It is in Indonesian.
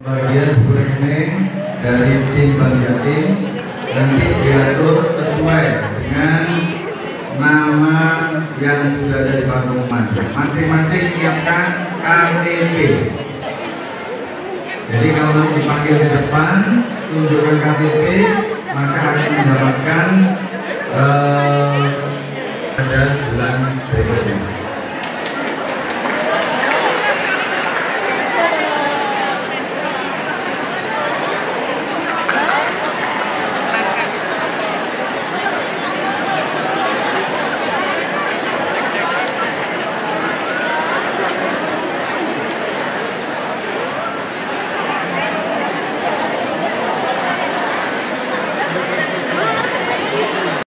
bagian rekening dari tim Bank Jatim nanti diatur sesuai dengan nama yang sudah ada di pengumuman. Masing-masing siapkan KTP. Jadi kalau dipanggil di depan, tunjukkan KTP, maka akan mendapatkan uh, ada bulan berikutnya.